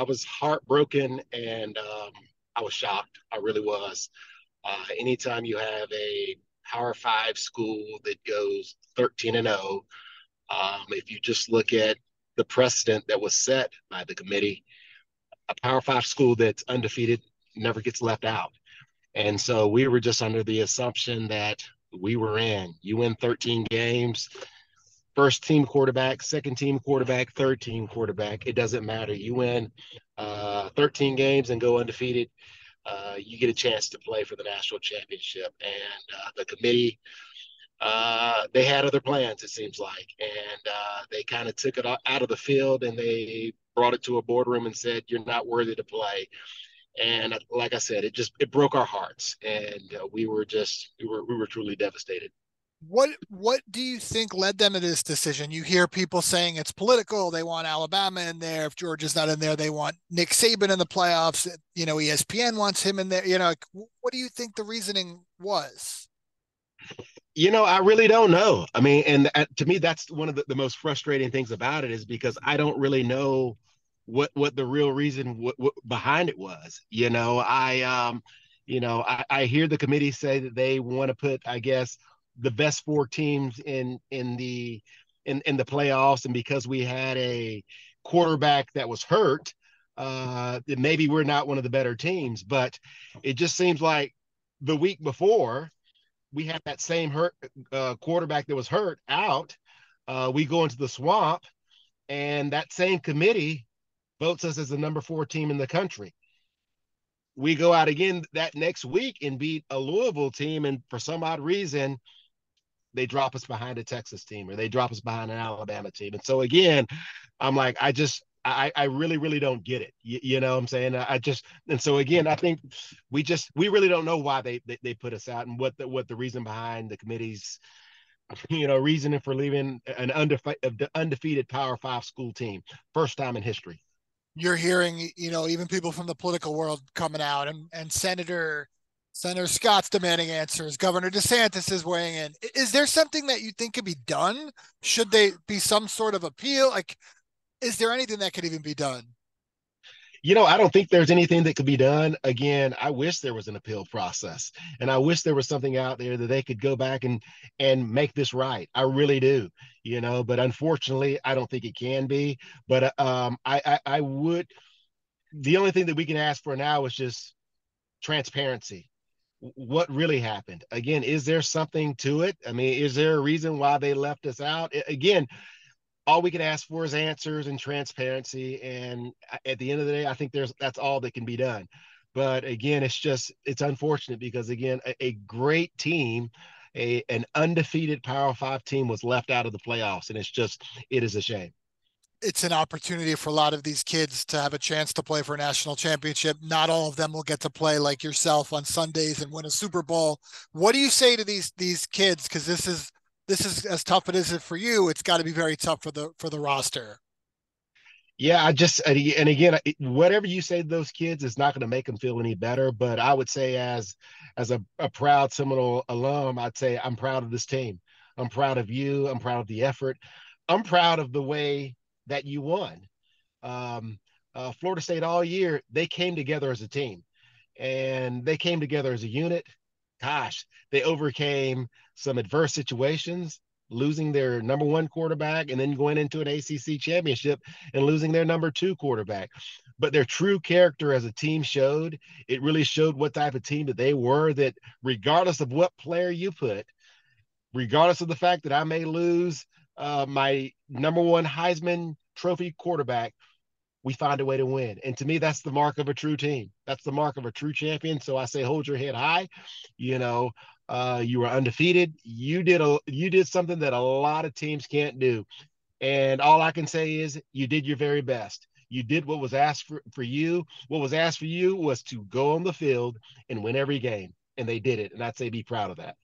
I was heartbroken and um, I was shocked. I really was. Uh, anytime you have a Power Five school that goes 13 and 0, um, if you just look at the precedent that was set by the committee, a Power Five school that's undefeated never gets left out. And so we were just under the assumption that we were in. You win 13 games, first team quarterback, second team quarterback, third team quarterback. It doesn't matter. You win uh, 13 games and go undefeated. Uh, you get a chance to play for the national championship. And uh, the committee, uh, they had other plans, it seems like. And uh, they kind of took it out of the field and they brought it to a boardroom and said, You're not worthy to play. And like I said, it just it broke our hearts, and uh, we were just we were we were truly devastated what what do you think led them to this decision? You hear people saying it's political. They want Alabama in there. If Georgia's not in there, they want Nick Saban in the playoffs. You know, ESPN wants him in there. You know, what do you think the reasoning was? You know, I really don't know. I mean, and uh, to me, that's one of the, the most frustrating things about it is because I don't really know what what the real reason what, what behind it was. You know, I um, you know, I, I hear the committee say that they want to put, I guess, the best four teams in in the in in the playoffs, and because we had a quarterback that was hurt, uh, maybe we're not one of the better teams. But it just seems like the week before we had that same hurt uh, quarterback that was hurt out. Uh, we go into the swamp, and that same committee votes us as the number four team in the country. We go out again that next week and beat a Louisville team, and for some odd reason, they drop us behind a Texas team or they drop us behind an Alabama team. And so again, I'm like, I just I, I really, really don't get it. You, you know what I'm saying? I just and so again, I think we just we really don't know why they they, they put us out and what the what the reason behind the committee's you know reasoning for leaving an undefe- undefeated Power Five school team, first time in history. You're hearing, you know, even people from the political world coming out and and Senator Senator Scott's demanding answers. Governor DeSantis is weighing in. Is there something that you think could be done? Should they be some sort of appeal? Like, is there anything that could even be done? You know, I don't think there's anything that could be done. Again, I wish there was an appeal process, and I wish there was something out there that they could go back and and make this right. I really do. You know, but unfortunately, I don't think it can be. But um, I, I I would. The only thing that we can ask for now is just transparency what really happened? Again is there something to it? I mean is there a reason why they left us out? Again all we can ask for is answers and transparency and at the end of the day i think there's that's all that can be done. But again it's just it's unfortunate because again a, a great team a an undefeated power five team was left out of the playoffs and it's just it is a shame it's an opportunity for a lot of these kids to have a chance to play for a national championship. Not all of them will get to play like yourself on Sundays and win a Super Bowl. What do you say to these these kids? Because this is this is as tough as it is for you. It's got to be very tough for the for the roster. Yeah, I just and again, whatever you say to those kids is not going to make them feel any better. But I would say, as as a, a proud Seminole alum, I'd say I'm proud of this team. I'm proud of you. I'm proud of the effort. I'm proud of the way that you won. Um, uh, Florida State all year they came together as a team, and they came together as a unit. Gosh, they overcame some adverse situations, losing their number one quarterback, and then going into an ACC championship and losing their number two quarterback. But their true character as a team showed. It really showed what type of team that they were. That regardless of what player you put, regardless of the fact that I may lose uh, my number one Heisman Trophy quarterback, we find a way to win. And to me, that's the mark of a true team. That's the mark of a true champion. So I say, hold your head high. You know, uh, you were undefeated. You did a you did something that a lot of teams can't do. And all I can say is you did your very best. You did what was asked for, for you. What was asked for you was to go on the field and win every game. And they did it. And I'd say be proud of that.